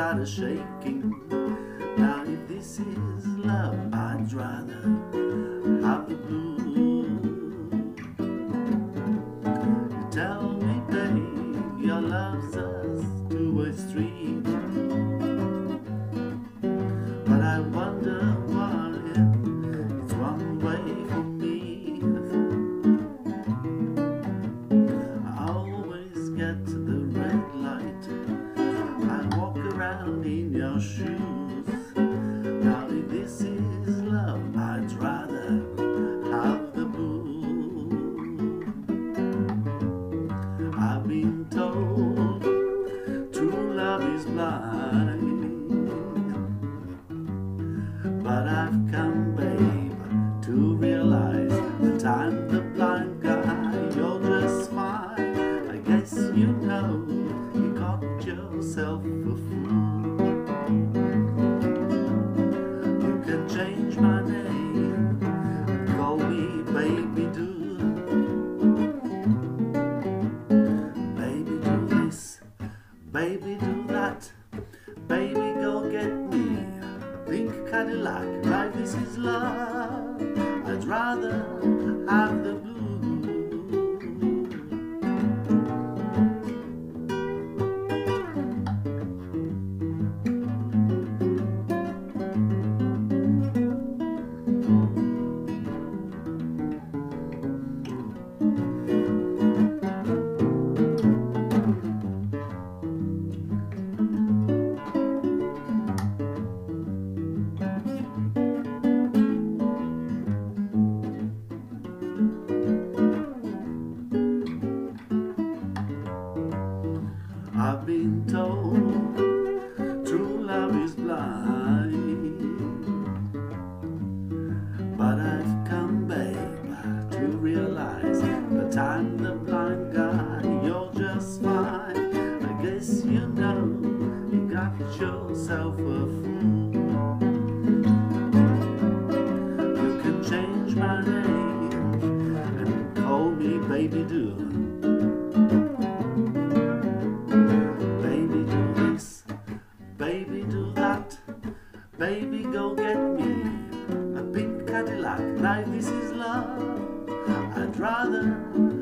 started shaking. Now if this is love, I'd rather have the blues. Tell me, babe, your love's a two-way street. Your shoes. Now this is love, I'd rather have the blues. I've been told true love is blind. But I've come, babe, to realize that I'm the Cadillac. Like this is love, I'd rather have the I've been told true love is blind, rather